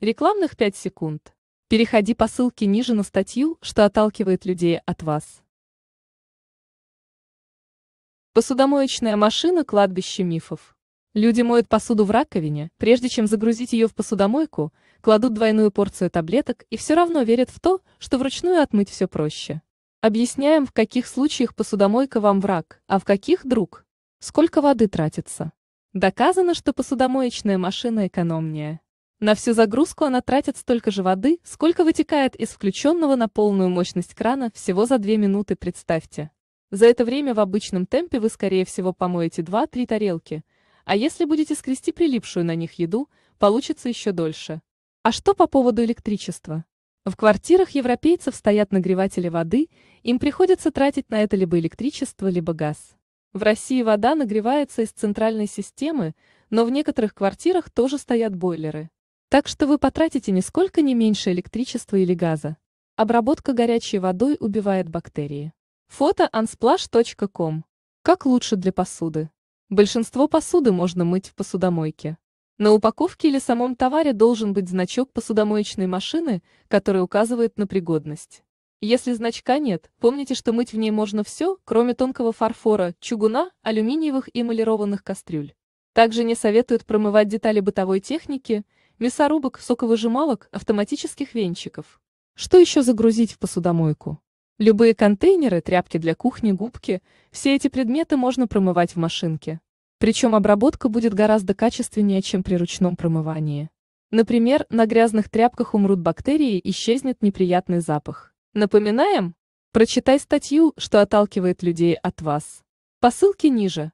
Рекламных 5 секунд. Переходи по ссылке ниже на статью, что отталкивает людей от вас. Посудомоечная машина – кладбище мифов. Люди моют посуду в раковине, прежде чем загрузить ее в посудомойку, кладут двойную порцию таблеток и все равно верят в то, что вручную отмыть все проще. Объясняем, в каких случаях посудомойка вам враг, а в каких друг. Сколько воды тратится. Доказано, что посудомоечная машина экономнее. На всю загрузку она тратит столько же воды, сколько вытекает из включенного на полную мощность крана всего за 2 минуты, представьте. За это время в обычном темпе вы, скорее всего, помоете 2-3 тарелки, а если будете скрести прилипшую на них еду, получится еще дольше. А что по поводу электричества? В квартирах европейцев стоят нагреватели воды, им приходится тратить на это либо электричество, либо газ. В России вода нагревается из центральной системы, но в некоторых квартирах тоже стоят бойлеры. Так что вы потратите нисколько не меньше электричества или газа. Обработка горячей водой убивает бактерии. Фото unsplash.com. Как лучше для посуды? Большинство посуды можно мыть в посудомойке. На упаковке или самом товаре должен быть значок посудомоечной машины, который указывает на пригодность. Если значка нет, помните, что мыть в ней можно все, кроме тонкого фарфора, чугуна, алюминиевых и эмалированных кастрюль. Также не советуют промывать детали бытовой техники, мясорубок, соковыжималок, автоматических венчиков. Что еще загрузить в посудомойку? Любые контейнеры, тряпки для кухни, губки – все эти предметы можно промывать в машинке. Причем обработка будет гораздо качественнее, чем при ручном промывании. Например, на грязных тряпках умрут бактерии, исчезнет неприятный запах. Напоминаем? Прочитай статью, что отталкивает людей от вас. По ссылке ниже.